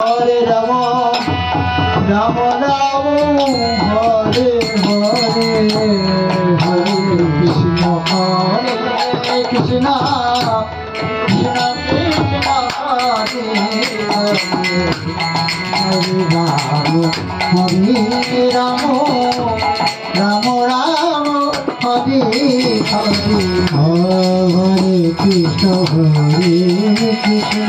Hare Ram Ram Ram Hare Hare Hare Krishna Hare Krishna Hare Ram Hare Ram Ram Ram Hare Hare Hare Krishna Hare Krishna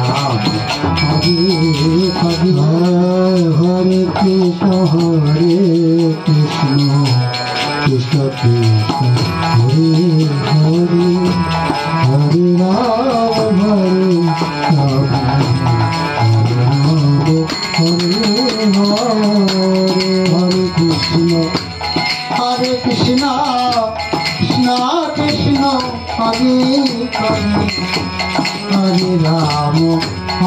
Ram